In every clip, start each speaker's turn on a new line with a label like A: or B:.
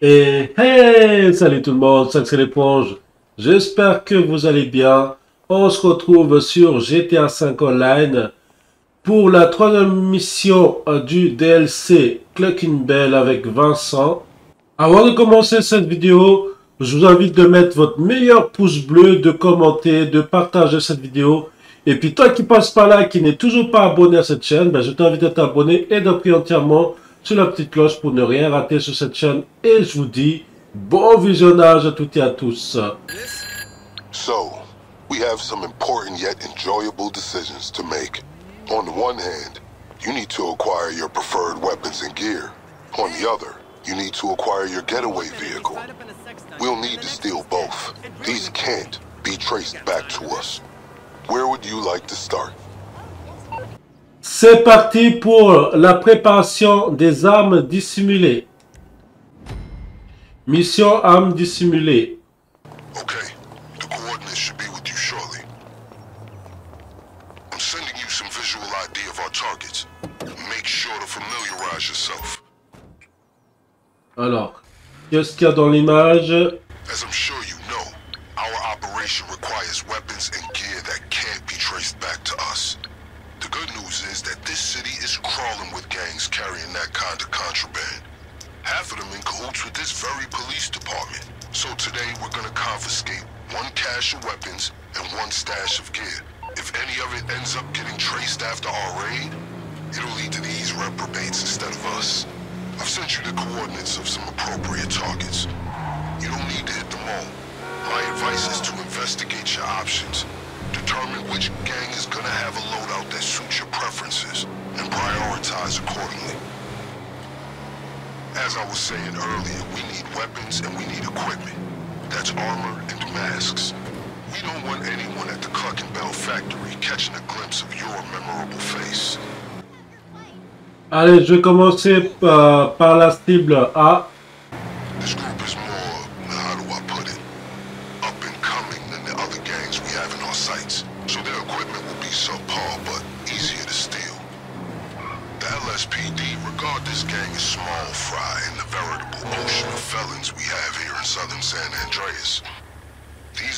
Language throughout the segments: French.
A: Et hey, salut tout le monde, c'est l'éponge. J'espère que vous allez bien. On se retrouve sur GTA 5 Online pour la troisième mission euh, du DLC Clucking Bell avec Vincent. Avant de commencer cette vidéo, je vous invite de mettre votre meilleur pouce bleu, de commenter, de partager cette vidéo. Et puis toi qui passes par là, qui n'est toujours pas abonné à cette chaîne, ben, je t'invite à t'abonner et d'appuyer entièrement sur la petite cloche pour ne rien rater sur cette chaîne. Et je vous dis bon visionnage à toutes et à tous.
B: So, we have some important yet enjoyable decisions to make. On the one hand, you need to acquire your preferred weapons and gear. On the other, you need to acquire your getaway vehicle. We'll need to steal both. These can't be traced back to us. Where would you like to start?
A: C'est parti pour la préparation des armes dissimulées. Mission armes dissimulées.
B: Okay, the coordinates should be with you shortly. I'm sending you some visual ID of our targets. Make sure to familiarize yourself.
A: Alors, qu'est-ce qu'il y a dans l'image?
B: As I'm sure you know, our operation requires weapons and gear that can't be traced back to us. News is that this city is crawling with gangs carrying that kind of contraband. Half of them in cahoots with this very police department. So today we're gonna confiscate one cache of weapons and one stash of gear. If any of it ends up getting traced after our raid, it'll lead to these reprobates instead of us. I've sent you the coordinates of some appropriate targets. You don't need to hit them all. My advice is to investigate your options. Determine which gang is gonna have a loadout that suits your and prioritize accordingly. As I was saying earlier, we need weapons and we need equipment. That's armor and masks. We don't want anyone at the Cluck and Bell factory catching a glimpse of your memorable face.
A: Allez, je commencer par, euh, par la cible A.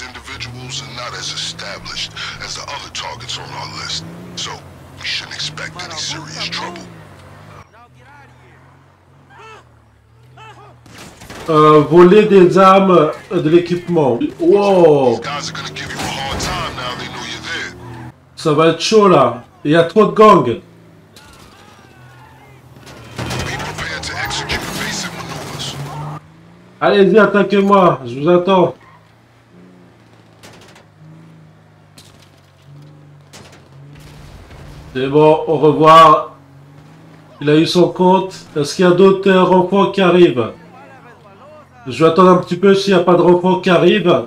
B: These individuals are not as established as the other targets on our list, so we shouldn't expect any serious trouble.
A: Euh, voler des armes, de l'équipement. Wow, ça va être chaud là. Il y a trop de gangs. Allez-y, attaquez-moi, je vous attends. C'est bon, au revoir. Il a eu son compte. Est-ce qu'il y a d'autres euh, renforts qui arrivent? Je vais attendre un petit peu s'il n'y a pas de renforts qui arrivent.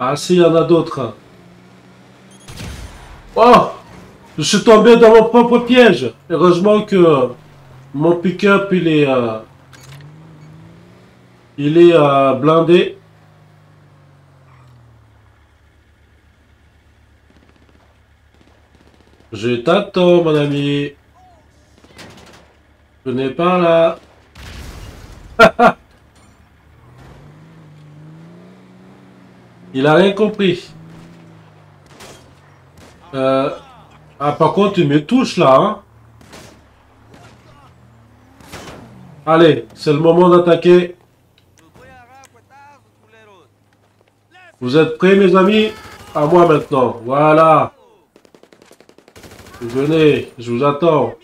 A: Ah si, il y en a d'autres. Oh Je suis tombé dans mon propre piège. Heureusement que mon pick-up, il est... euh, il est euh, blindé. Je t'attends, mon ami. Je n'ai pas là. il a rien compris. Euh, Ah, par contre, il me touche là. Hein. Allez, c'est le moment d'attaquer. Vous êtes prêts, mes amis? À moi maintenant. Voilà. Venez, je vous attends.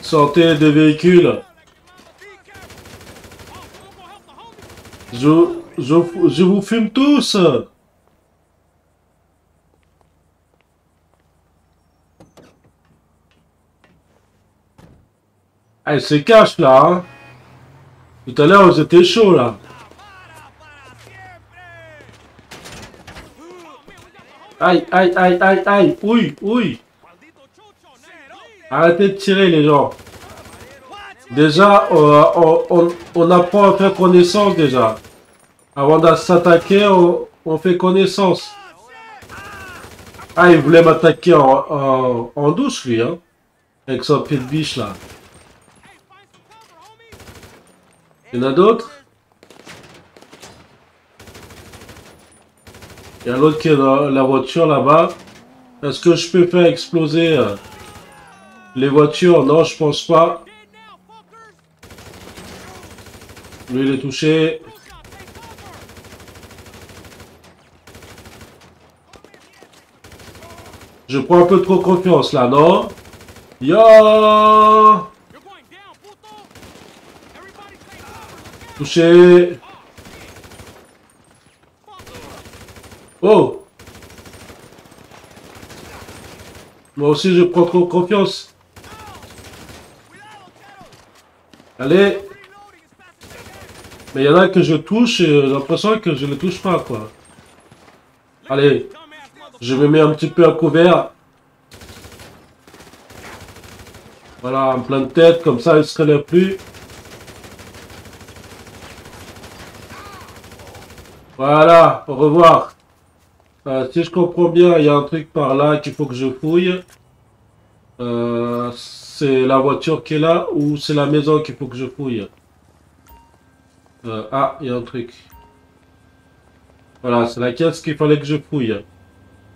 A: Sortez des véhicules. Je, je, je vous fume tous. Ah, il se cache là. Hein. Tout à l'heure, étiez chaud là. Aïe, aïe, aïe, aïe, aïe. Oui, oui. Arrêtez de tirer les gens. Déjà, on, on, on apprend à faire connaissance déjà. Avant de s'attaquer, on, on fait connaissance. Ah, il voulait m'attaquer en, en, en douce, lui, hein. Avec son pied de biche, là. Il y en a d'autres? Il y a l'autre qui est dans la voiture, là-bas. Est-ce que je peux faire exploser euh, les voitures? Non, je pense pas. Lui, il est touché. Je prends un peu trop confiance là, non? Yo Touché Oh Moi aussi je prends trop confiance. Allez Mais il y en a que je touche et j'ai l'impression que je ne touche pas quoi. Allez je me mets un petit peu à couvert. Voilà, en pleine tête, comme ça, il ne se relève plus. Voilà, au revoir. Euh, si je comprends bien, il y a un truc par là qu'il faut que je fouille. Euh, c'est la voiture qui est là ou c'est la maison qu'il faut que je fouille euh, Ah, il y a un truc. Voilà, c'est la caisse qu'il fallait que je fouille.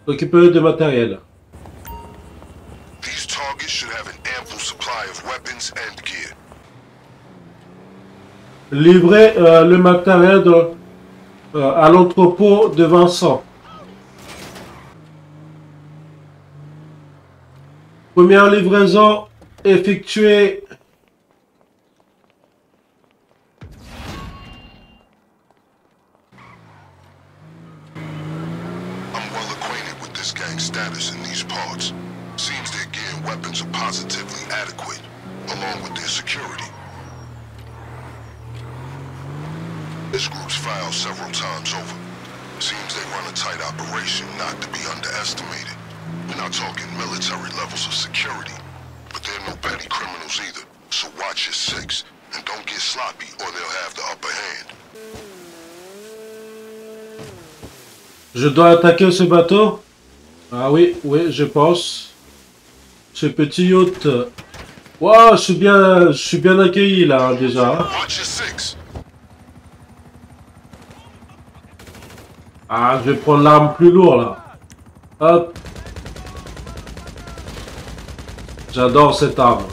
A: Occuper de matériel. Euh, le matériel de, à l'entrepôt de Vincent. Première livraison effectuée
B: I'm well acquainted with this gang's status in these parts. Seems their gear and weapons are positively adequate, along with their security. This group's filed several times over. Seems they run a tight operation not to be underestimated. We're not talking military levels of security, but they're no petty criminals either. So watch your six, and don't get sloppy or they'll have the upper hand.
A: Je dois attaquer ce bateau? Ah oui, oui, je pense. Ce petit yacht. Waouh, je suis bien, je suis bien accueilli là déjà. Ah, je vais prendre l'arme plus lourde là. Hop. J'adore cette arme.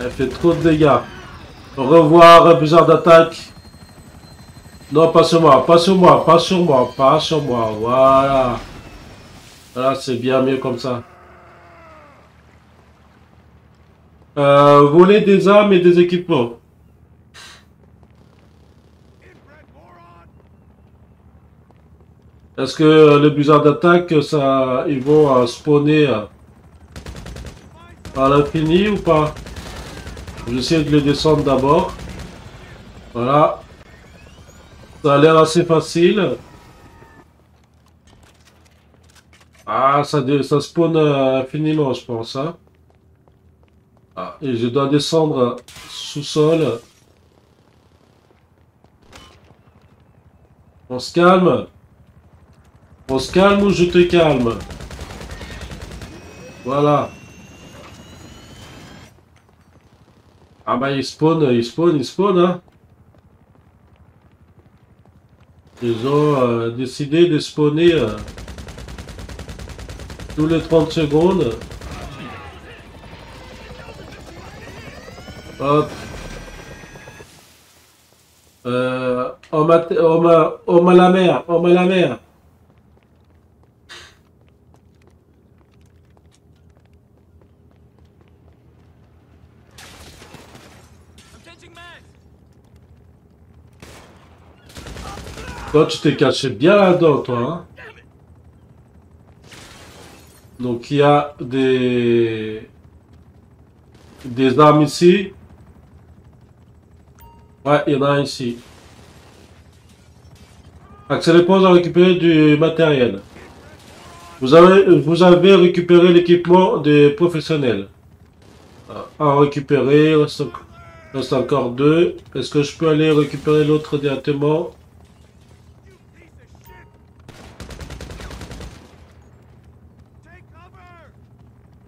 A: Elle fait trop de dégâts. Au revoir, abuseur d'attaque. Non, pas sur moi, pas sur moi, pas sur moi, pas sur moi. Voilà. Voilà, c'est bien mieux comme ça. Euh, voler des armes et des équipements. Est-ce que le buzzer d'attaque, ça, ils vont euh, spawner euh, à l'infini ou pas? J'essaie de les descendre d'abord. Voilà. Ça a l'air assez facile. Ah, ça, ça spawn euh, infiniment, je pense. Hein. Ah, et je dois descendre sous-sol. On se calme. On se calme ou je te calme? Voilà. Ah bah il spawn, il spawn, il spawn hein. Ils ont euh, décidé de spawner euh, tous les 30 secondes. Hop. Euh, homme, à, la mer, homme à la mer. Toi, tu t'es caché bien là-dedans, toi. hein. Donc, il y a des... Des armes ici. Ouais, il y en a un ici. Accélérez pause à récupérer du matériel. Vous avez, vous avez récupéré l'équipement des professionnels. Ah, À récupérer, reste, il reste encore deux. Est-ce que je peux aller récupérer l'autre directement?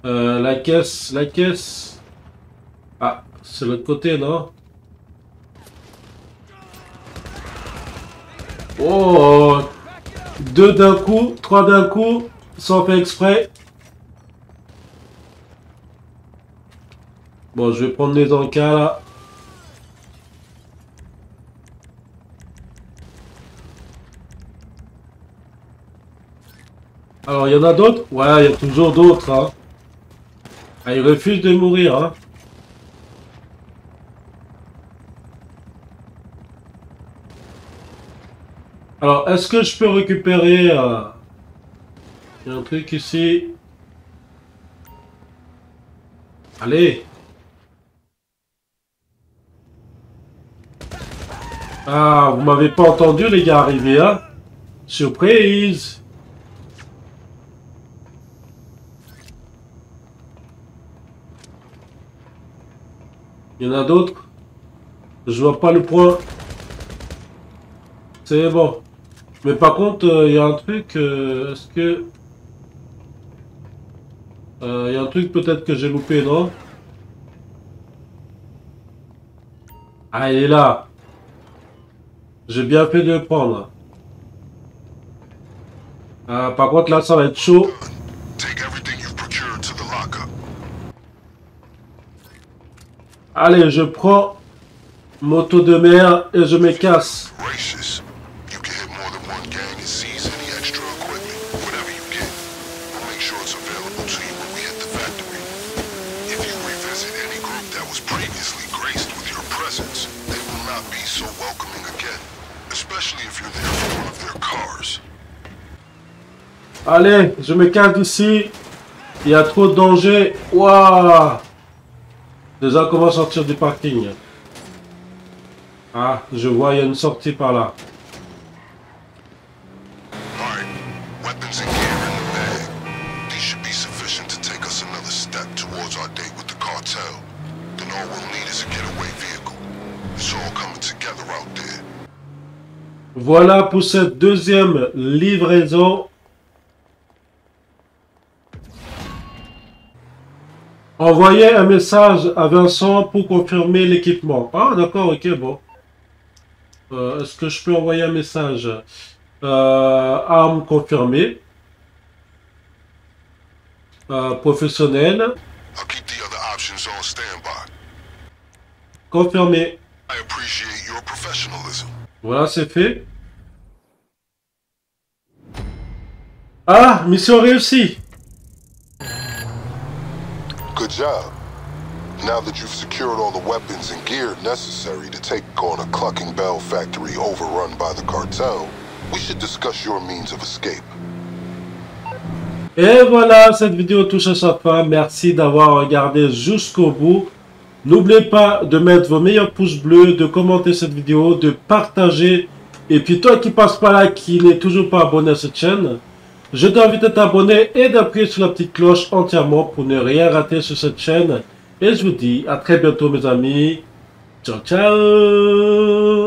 A: Euh, la caisse, la caisse. Ah, c'est l'autre côté, non? Oh Deux d'un coup, trois d'un coup, sans faire exprès. Bon, je vais prendre les encas là. Alors, il y en a d'autres? Ouais, il y a toujours d'autres. Hein. Ah, il refuse de mourir. Hein. Alors, est-ce que je peux récupérer... Euh... Un truc ici. Allez Ah, vous m'avez pas entendu les gars arriver, hein Surprise Il y en a d'autres Je vois pas le point. C'est bon. Mais par contre, euh, il y a un truc... Euh, est-ce que... Euh, il y a un truc peut-être que j'ai loupé, non? Ah, il est là. J'ai bien fait de le prendre. Par contre, là, ça va être chaud. Allez, je prends moto de mer et je me casse. Allez, je me casse d'ici. Il y a trop de danger. Waouh Déjà, comment sortir du parking. Ah, je vois, il y a une sortie par là. Voilà pour cette deuxième livraison Envoyer un message à Vincent pour confirmer l'équipement. Ah, d'accord, ok, bon. Euh, est-ce que je peux envoyer un message euh, Arme confirmée. Euh, professionnel. Confirmé. Voilà, c'est fait. Ah, mission réussie.
B: Good job. Now that you've secured all the weapons and gear necessary to take on a Clucking Bell factory overrun by the cartel, we should discuss your means of escape.
A: Et voilà, cette vidéo touche à sa fin. Merci d'avoir regardé jusqu'au bout. N'oubliez pas de mettre vos meilleurs pouces bleus, de commenter cette vidéo, de partager. Et puis toi qui passe pas là, qui n'est toujours pas abonné à cette chaîne, je t'invite à t'abonner et d'appuyer sur la petite cloche entièrement pour ne rien rater sur cette chaîne. Et je vous dis à très bientôt mes amis. Ciao ciao